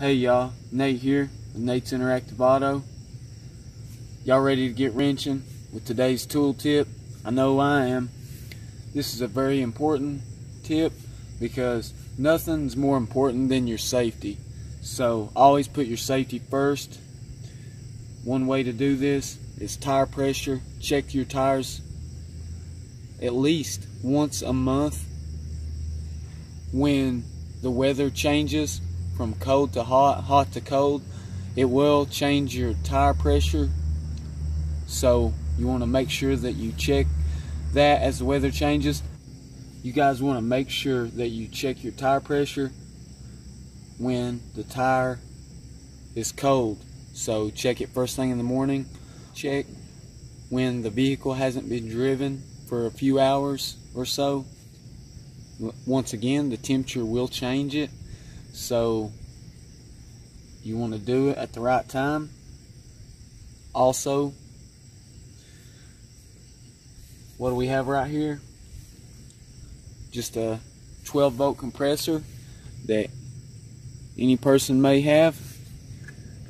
Hey y'all, Nate here with Nate's Interactive Auto. Y'all ready to get wrenching with today's tool tip? I know I am. This is a very important tip because nothing's more important than your safety. So always put your safety first. One way to do this is tire pressure. Check your tires at least once a month when the weather changes from cold to hot, hot to cold, it will change your tire pressure. So you want to make sure that you check that as the weather changes. You guys want to make sure that you check your tire pressure when the tire is cold. So check it first thing in the morning. Check when the vehicle hasn't been driven for a few hours or so. Once again, the temperature will change it. So you want to do it at the right time. Also, what do we have right here? Just a 12 volt compressor that any person may have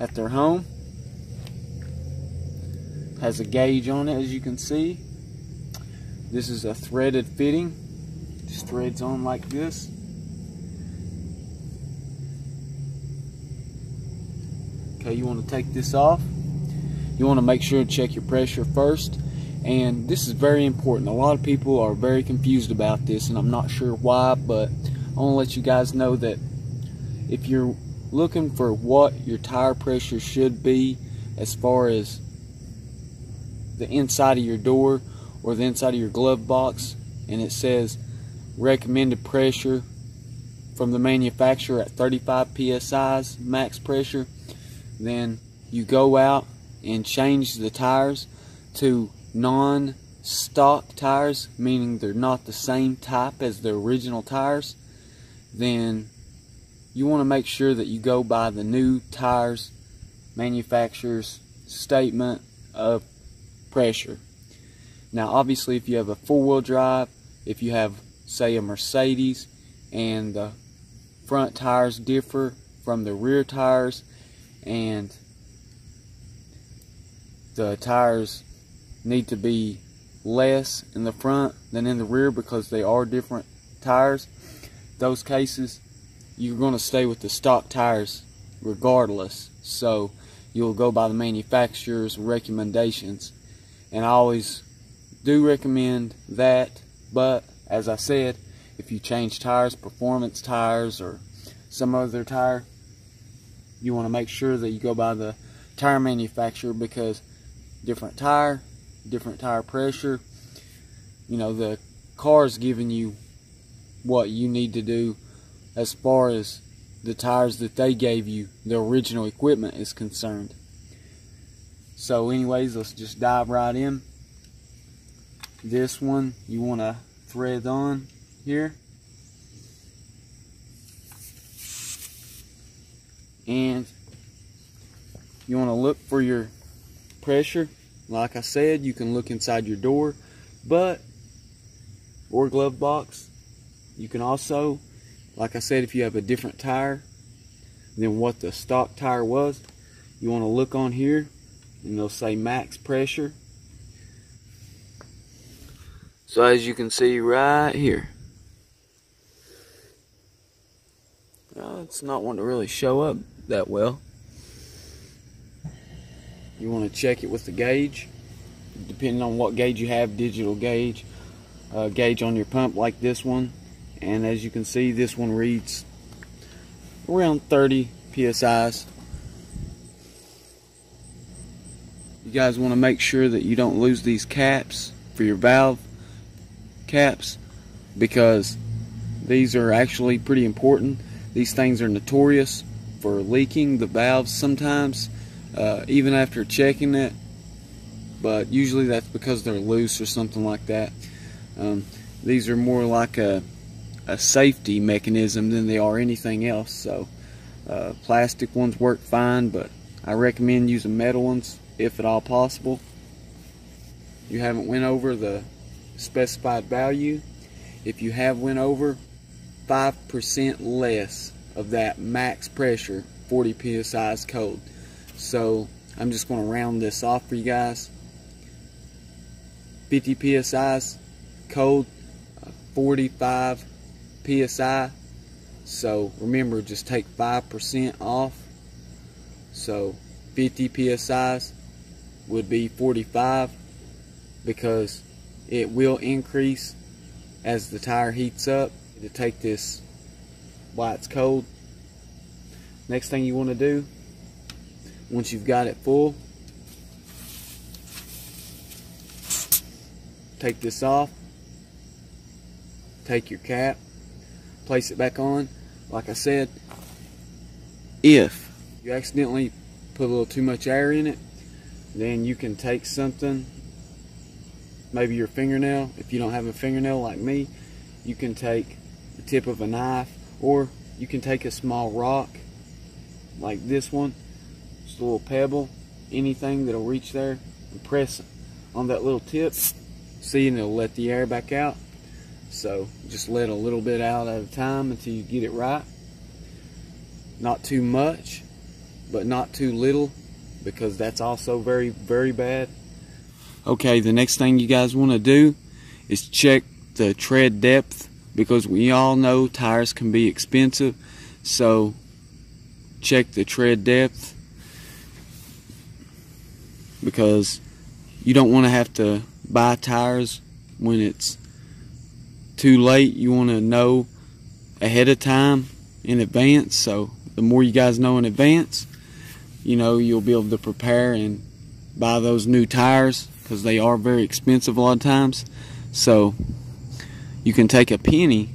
at their home. Has a gauge on it as you can see. This is a threaded fitting. Just threads on like this. Okay, you want to take this off. You want to make sure to check your pressure first. And this is very important. A lot of people are very confused about this, and I'm not sure why, but I want to let you guys know that if you're looking for what your tire pressure should be as far as the inside of your door or the inside of your glove box, and it says recommended pressure from the manufacturer at 35 psi's max pressure then you go out and change the tires to non-stock tires, meaning they're not the same type as the original tires, then you want to make sure that you go by the new tires manufacturer's statement of pressure. Now obviously if you have a four-wheel drive, if you have say a Mercedes and the front tires differ from the rear tires, and the tires need to be less in the front than in the rear because they are different tires. Those cases you're going to stay with the stock tires regardless. So you'll go by the manufacturer's recommendations. And I always do recommend that. But as I said if you change tires performance tires or some other tire you want to make sure that you go by the tire manufacturer because different tire, different tire pressure, you know, the car is giving you what you need to do as far as the tires that they gave you, the original equipment is concerned. So anyways, let's just dive right in. This one you want to thread on here. And you want to look for your pressure? Like I said you can look inside your door but or glove box. You can also like I said if you have a different tire than what the stock tire was you want to look on here and they'll say max pressure. So as you can see right here. Uh, it's not one to really show up that well. You want to check it with the gauge, depending on what gauge you have, digital gauge, uh, gauge on your pump like this one. And as you can see, this one reads around 30 psi's. You guys want to make sure that you don't lose these caps for your valve caps because these are actually pretty important. These things are notorious for leaking the valves sometimes, uh, even after checking it. But usually that's because they're loose or something like that. Um, these are more like a, a safety mechanism than they are anything else. So uh, plastic ones work fine, but I recommend using metal ones if at all possible. You haven't went over the specified value. If you have went over 5% less of that max pressure 40 psi cold. So I'm just going to round this off for you guys. 50 psi cold, uh, 45 psi. So remember, just take 5% off. So 50 psi would be 45 because it will increase as the tire heats up to take this while it's cold. Next thing you want to do, once you've got it full, take this off, take your cap, place it back on. Like I said, if you accidentally put a little too much air in it, then you can take something, maybe your fingernail. If you don't have a fingernail like me, you can take the tip of a knife or you can take a small rock like this one, just a little pebble, anything that'll reach there and press on that little tip. See, and it'll let the air back out. So just let a little bit out at a time until you get it right. Not too much, but not too little because that's also very, very bad. Okay, the next thing you guys want to do is check the tread depth because we all know tires can be expensive. So check the tread depth because you don't want to have to buy tires when it's too late. You want to know ahead of time in advance. So the more you guys know in advance, you know, you'll be able to prepare and buy those new tires because they are very expensive a lot of times. So you can take a penny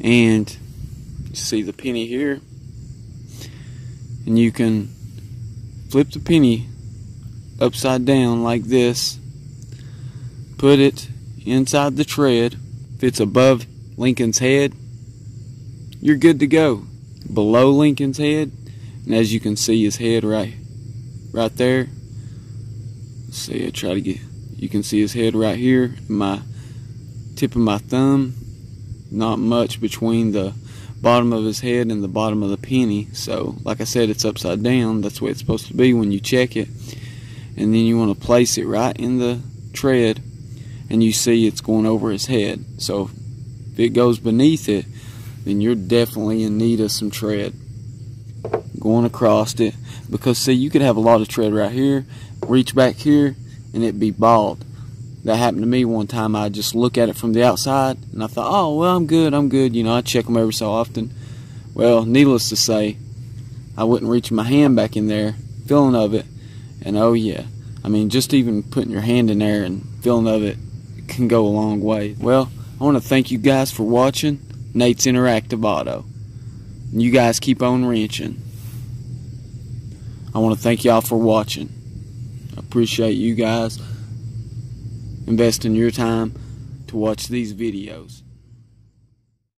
and see the penny here. And you can flip the penny upside down like this. Put it inside the tread. If it's above Lincoln's head you're good to go. Below Lincoln's head. And as you can see his head right right there. Let's see I try to get you can see his head right here. My tip of my thumb not much between the bottom of his head and the bottom of the penny. So, like I said, it's upside down. That's way it's supposed to be when you check it. And then you want to place it right in the tread, and you see it's going over his head. So, if it goes beneath it, then you're definitely in need of some tread going across it. Because, see, you could have a lot of tread right here, reach back here, and it'd be bald that happened to me one time. I just look at it from the outside and I thought, oh, well, I'm good, I'm good. You know, I check them every so often. Well, needless to say, I wouldn't reach my hand back in there, feeling of it. And oh, yeah, I mean, just even putting your hand in there and feeling of it can go a long way. Well, I want to thank you guys for watching Nate's Interactive Auto. And you guys keep on wrenching. I want to thank y'all for watching. I appreciate you guys investing your time to watch these videos.